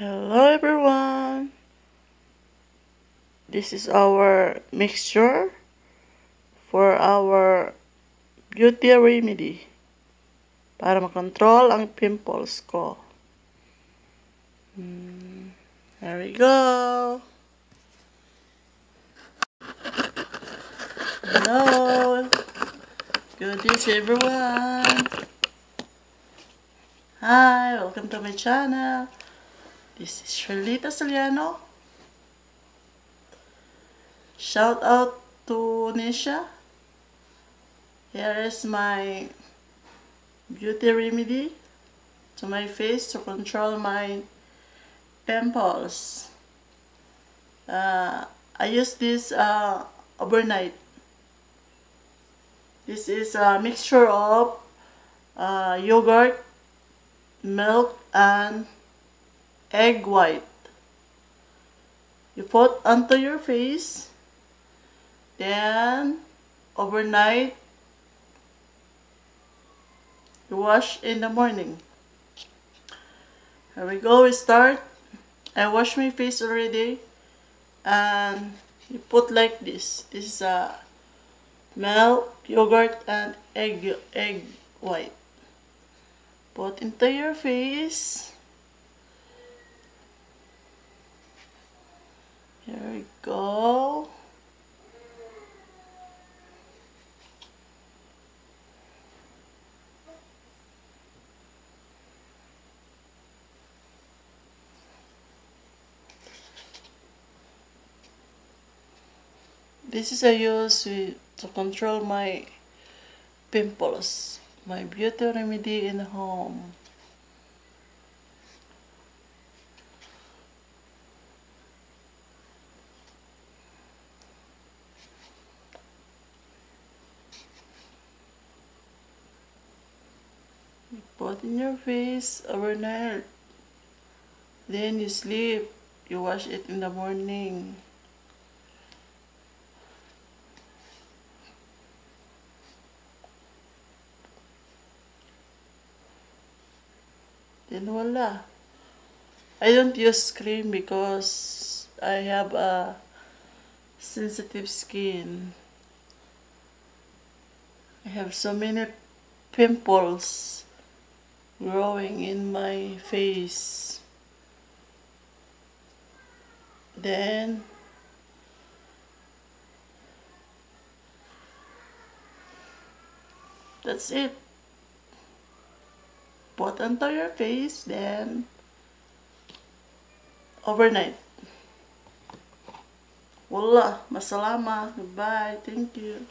Hello everyone! This is our mixture for our beauty remedy para makontrol ang pimples ko. Hmm, there we go! Hello! Good day to everyone! Hi! Welcome to my channel! This is Sherlita Sullano. Shout out to Nisha. Here is my beauty remedy to my face to control my pimples. Uh, I use this uh, overnight. This is a mixture of uh, yogurt, milk, and egg white. You put onto your face, then overnight, you wash in the morning. Here we go, we start. I wash my face already, and you put like this. This is a milk, yogurt, and egg, egg white. Put into your face. Here we go. This is a use to control my pimples, my beauty remedy in home. Put in your face overnight. Then you sleep. You wash it in the morning. Then voila. I don't use cream because I have a sensitive skin. I have so many pimples growing in my face. Then that's it. Put onto your face, then overnight. Wallah, masalama. Goodbye. Thank you.